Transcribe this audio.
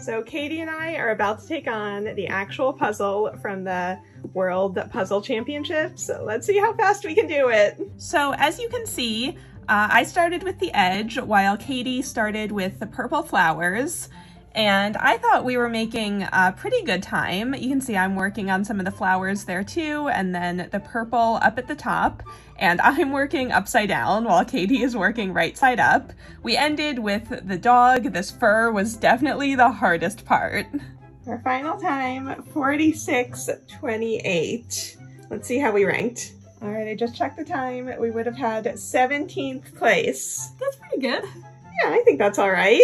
So Katie and I are about to take on the actual puzzle from the World Puzzle Championships. So let's see how fast we can do it. So as you can see, uh, I started with the edge while Katie started with the purple flowers. And I thought we were making a pretty good time. You can see I'm working on some of the flowers there too, and then the purple up at the top. And I'm working upside down while Katie is working right side up. We ended with the dog. This fur was definitely the hardest part. Our final time, 46.28. Let's see how we ranked. All right, I just checked the time. We would have had 17th place. That's pretty good. Yeah, I think that's all right.